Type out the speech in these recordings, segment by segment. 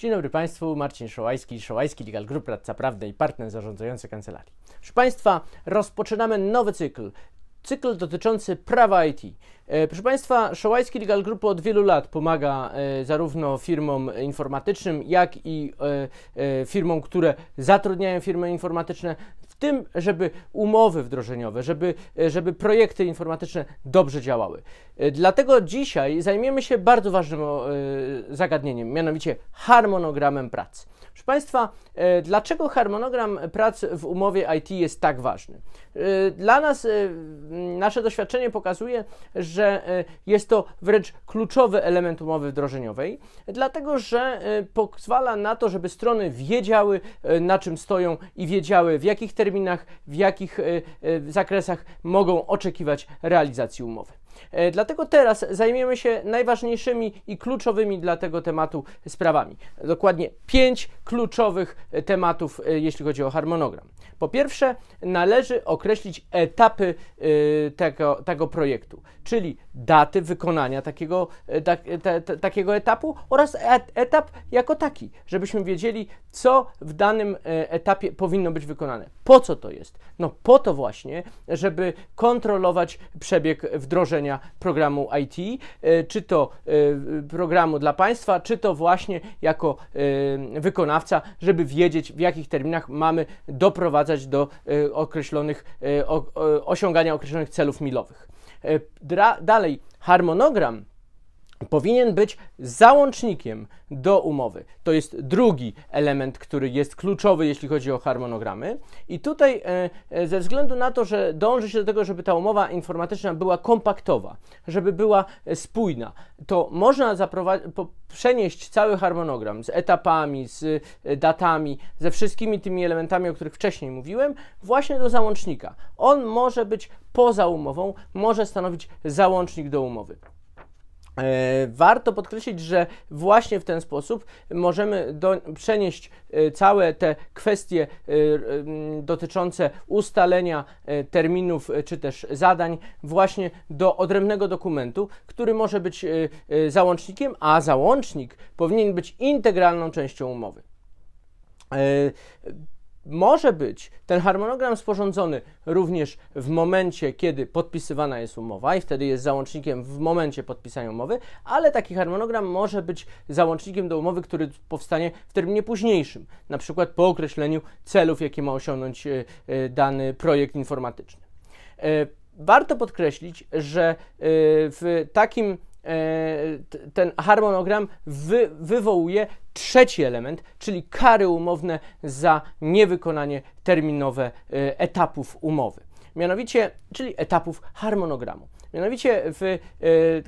Dzień dobry Państwu, Marcin Szołajski, Szołajski Legal Group, radca prawny i partner zarządzający kancelarii. Proszę Państwa, rozpoczynamy nowy cykl, cykl dotyczący prawa IT. E, proszę Państwa, Szołajski Legal Group od wielu lat pomaga e, zarówno firmom informatycznym, jak i e, firmom, które zatrudniają firmy informatyczne tym, żeby umowy wdrożeniowe, żeby, żeby projekty informatyczne dobrze działały. Dlatego dzisiaj zajmiemy się bardzo ważnym zagadnieniem, mianowicie harmonogramem pracy. Proszę Państwa, dlaczego harmonogram pracy w umowie IT jest tak ważny? Dla nas nasze doświadczenie pokazuje, że e, jest to wręcz kluczowy element umowy wdrożeniowej, dlatego że e, pozwala na to, żeby strony wiedziały, e, na czym stoją i wiedziały, w jakich terminach, w jakich zakresach mogą oczekiwać realizacji umowy. Dlatego teraz zajmiemy się najważniejszymi i kluczowymi dla tego tematu sprawami. Dokładnie pięć kluczowych tematów, jeśli chodzi o harmonogram. Po pierwsze, należy określić etapy tego, tego projektu, czyli daty wykonania takiego, ta, ta, ta, takiego etapu oraz etap jako taki, żebyśmy wiedzieli, co w danym etapie powinno być wykonane. Po co to jest? No po to właśnie, żeby kontrolować przebieg wdrożenia programu IT, czy to programu dla państwa, czy to właśnie jako wykonawca, żeby wiedzieć, w jakich terminach mamy doprowadzić do określonych, osiągania określonych celów milowych. Dalej, harmonogram powinien być załącznikiem do umowy. To jest drugi element, który jest kluczowy, jeśli chodzi o harmonogramy. I tutaj e, ze względu na to, że dąży się do tego, żeby ta umowa informatyczna była kompaktowa, żeby była spójna, to można przenieść cały harmonogram z etapami, z datami, ze wszystkimi tymi elementami, o których wcześniej mówiłem, właśnie do załącznika. On może być poza umową, może stanowić załącznik do umowy. E, warto podkreślić, że właśnie w ten sposób możemy do, przenieść e, całe te kwestie e, dotyczące ustalenia terminów czy też zadań właśnie do odrębnego dokumentu, który może być załącznikiem, a załącznik powinien być integralną częścią umowy może być ten harmonogram sporządzony również w momencie, kiedy podpisywana jest umowa i wtedy jest załącznikiem w momencie podpisania umowy, ale taki harmonogram może być załącznikiem do umowy, który powstanie w terminie późniejszym, na przykład po określeniu celów, jakie ma osiągnąć e, e, dany projekt informatyczny. E, warto podkreślić, że w takim ten harmonogram wy, wywołuje trzeci element, czyli kary umowne za niewykonanie terminowe e, etapów umowy. Mianowicie, czyli etapów harmonogramu. Mianowicie w, e,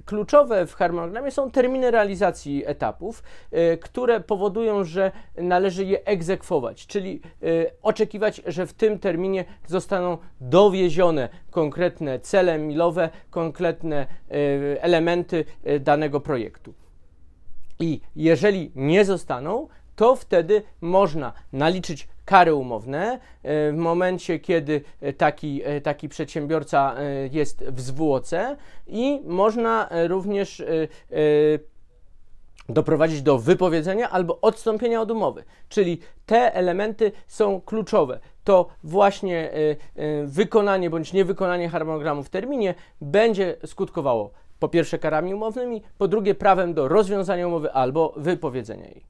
kluczowe w harmonogramie są terminy realizacji etapów, e, które powodują, że należy je egzekwować, czyli e, oczekiwać, że w tym terminie zostaną dowiezione konkretne cele milowe, konkretne elementy danego projektu. I jeżeli nie zostaną, to wtedy można naliczyć kary umowne e, w momencie, kiedy e, taki, e, taki przedsiębiorca jest w zwłoce i można również doprowadzić do wypowiedzenia albo odstąpienia od umowy. Czyli te elementy są kluczowe. To właśnie wykonanie bądź niewykonanie harmonogramu w terminie będzie skutkowało po pierwsze karami umownymi, po drugie prawem do rozwiązania umowy albo wypowiedzenia jej.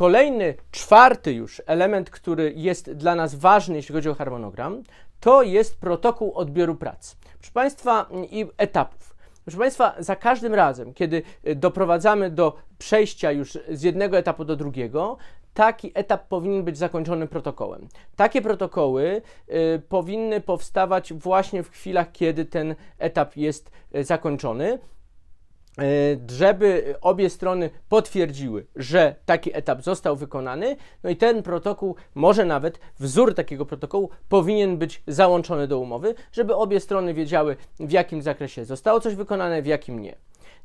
Kolejny, czwarty już element, który jest dla nas ważny, jeśli chodzi o harmonogram, to jest protokół odbioru pracy. Proszę Państwa, i etapów. Proszę Państwa, za każdym razem, kiedy doprowadzamy do przejścia już z jednego etapu do drugiego, taki etap powinien być zakończony protokołem. Takie protokoły y, powinny powstawać właśnie w chwilach, kiedy ten etap jest y, zakończony. E, żeby obie strony potwierdziły, że taki etap został wykonany, no i ten protokół, może nawet wzór takiego protokołu powinien być załączony do umowy, żeby obie strony wiedziały, w jakim zakresie zostało coś wykonane, w jakim nie.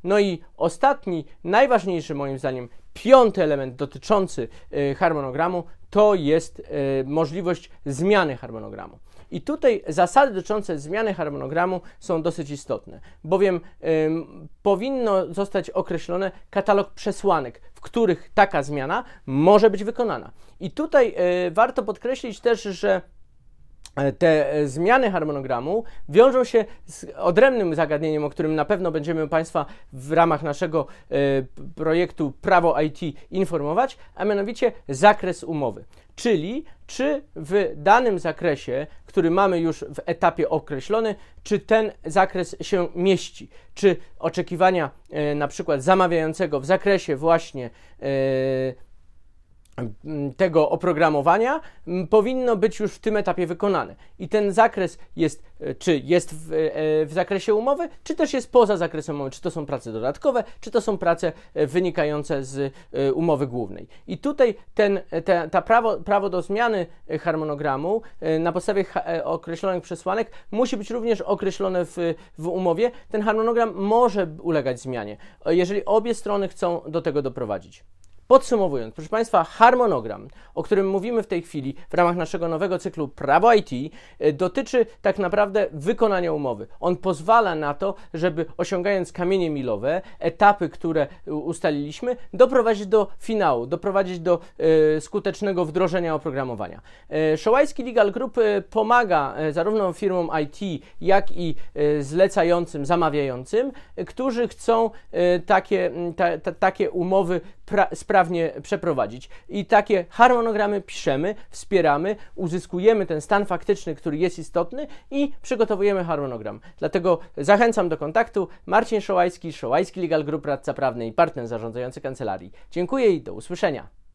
No i ostatni, najważniejszy moim zdaniem, piąty element dotyczący y, harmonogramu to jest y, możliwość zmiany harmonogramu. I tutaj zasady dotyczące zmiany harmonogramu są dosyć istotne, bowiem ym, powinno zostać określony katalog przesłanek, w których taka zmiana może być wykonana. I tutaj y, warto podkreślić też, że te e, zmiany harmonogramu wiążą się z odrębnym zagadnieniem, o którym na pewno będziemy Państwa w ramach naszego e, projektu Prawo IT informować, a mianowicie zakres umowy. Czyli czy w danym zakresie, który mamy już w etapie określony, czy ten zakres się mieści, czy oczekiwania na przykład zamawiającego w zakresie właśnie tego oprogramowania powinno być już w tym etapie wykonane. I ten zakres jest, e, czy jest w, e, w, zakresie umowy, czy też jest poza zakresem umowy, czy to są prace dodatkowe, czy to są prace e, wynikające z umowy głównej. I tutaj ten, te, ta prawo, prawo do zmiany harmonogramu na podstawie określonych przesłanek musi być również określone w, w umowie. Ten harmonogram może ulegać zmianie, jeżeli obie strony chcą do tego doprowadzić. Podsumowując, proszę Państwa, harmonogram, o którym mówimy w tej chwili w ramach naszego nowego cyklu Prawo IT, e, dotyczy tak naprawdę wykonania umowy. On pozwala na to, żeby osiągając kamienie milowe, etapy, które ustaliliśmy, doprowadzić do finału, doprowadzić do e, skutecznego wdrożenia oprogramowania. E, Szołajski Legal Group pomaga zarówno firmom IT, jak i zlecającym, zamawiającym, którzy chcą takie, ta, ta, takie umowy sprawdzić sprawnie przeprowadzić. I takie harmonogramy piszemy, wspieramy, uzyskujemy ten stan faktyczny, który jest istotny i przygotowujemy harmonogram. Dlatego zachęcam do kontaktu. Marcin Szołajski, Szołajski Legal Group, radca prawny i partner zarządzający kancelarii. Dziękuję i do usłyszenia.